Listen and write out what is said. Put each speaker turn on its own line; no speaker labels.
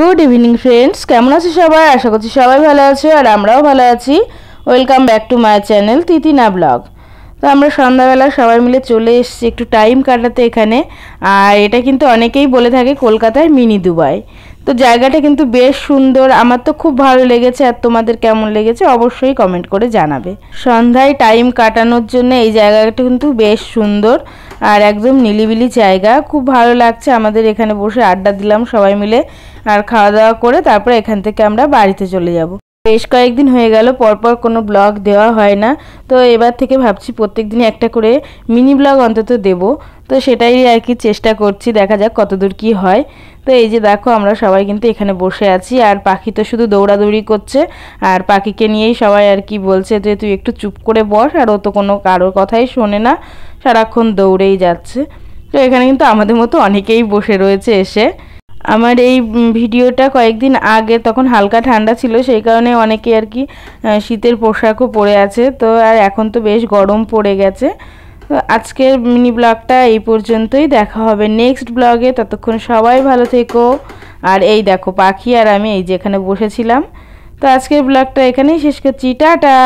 Good evening friends কেমন আছো সবাই? আশা করছি সবাই ভালো আছো আর আমরাও ভালো আছি। Welcome back to my channel Titina vlog তো আমরা সন্ধ্যাবেলা সবাই মিলে চলে এসেছি একটু টাইম কাটাতে এখানে। আর এটা কিন্তু অনেকেই বলে থাকে কলকাতায় মিনি দুবাই তো জায়গাটা কিন্তু বেশ সুন্দর। আমার তো খুব ভালো লেগেছে আর তোমাদের কেমন লেগেছে অবশ্যই কমেন্ট করে জানাবে। সন্ধ্যায় টাইম কাটানোর জন্য এই জায়গাটা কিন্তু বেশ সুন্দর। আর একদম নিলিবিলি জায়গা। খুব ভালো লাগছে আমাদের এখানে বসে আড্ডা দিলাম সবাই মিলে আর খাওয়া দাওয়া করে তারপর এখান থেকে আমরা বাড়িতে চলে যাব। বেশ কয়েকদিন হয়ে গেল, পরপর কোনো ব্লগ দেওয়া হয় না। তো এবার থেকে ভাবছি প্রত্যেক দিনই একটা করে মিনি ব্লগ অন্তত দেব। তো সেটাই আর কি চেষ্টা করছি, দেখা যাক কতদূর কি হয়। তো এই যে দেখো, আমরা সবাই কিন্তু এখানে বসে আছি। আর পাখি তো শুধু দৌড়াদৌড়ি করছে। আর পাখিকে নিয়েই সবাই আর কি বলছে যে, তুই একটু চুপ করে বস, আর ও তো কোনো কারোর কথাই শোনে না। সারাক্ষণ দৌড়েই যাচ্ছে। তো এখানে কিন্তু আমাদের মতো অনেকেই বসে রয়েছে এসে। আমার এই ভিডিওটা কয়েকদিন আগে তখন হালকা ঠান্ডা ছিল, সেই কারণে অনেকে আর কি শীতের পোশাকও পরে আছে। তো আর এখন তো বেশ গরম পড়ে গেছে। তো আজকের মিনি ব্লগটা এই পর্যন্তই। দেখা হবে নেক্সট ব্লগে। ততক্ষণ সবাই ভালো থেকো। আর এই দেখো পাখি আর আমি এই যেখানে বসেছিলাম। তো আজকের ব্লগটা এখানেই শেষ করছি। টাটা!